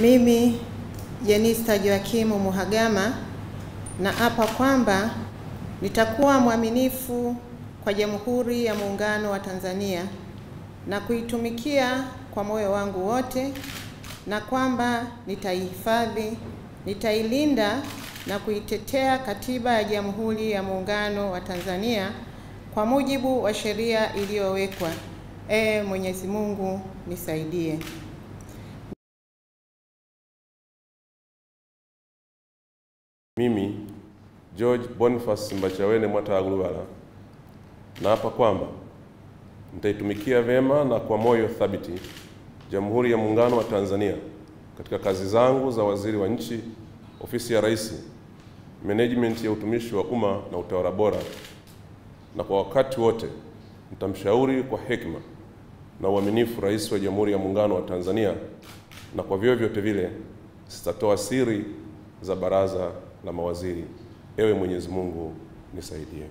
Mimi Jenista Joakimu Muhagama naapa kwamba nitakuwa mwaminifu kwa Jamhuri ya Muungano wa Tanzania na kuitumikia kwa moyo wangu wote, na kwamba nitaihifadhi, nitailinda na kuitetea Katiba ya Jamhuri ya Muungano wa Tanzania kwa mujibu wa sheria iliyowekwa. Ee Mwenyezi Mungu nisaidie. Mimi George Boniface Mbachawene mwata wa Mwatagulwala naapa kwamba nitaitumikia vyema na kwa moyo thabiti Jamhuri ya Muungano wa Tanzania katika kazi zangu za waziri wa nchi, ofisi ya Rais, management ya utumishi wa umma na utawala bora, na kwa wakati wote nitamshauri kwa hekima na uaminifu Rais wa Jamhuri ya Muungano wa Tanzania, na kwa vyovyote vile sitatoa siri za baraza la mawaziri. Ewe Mwenyezi Mungu nisaidie.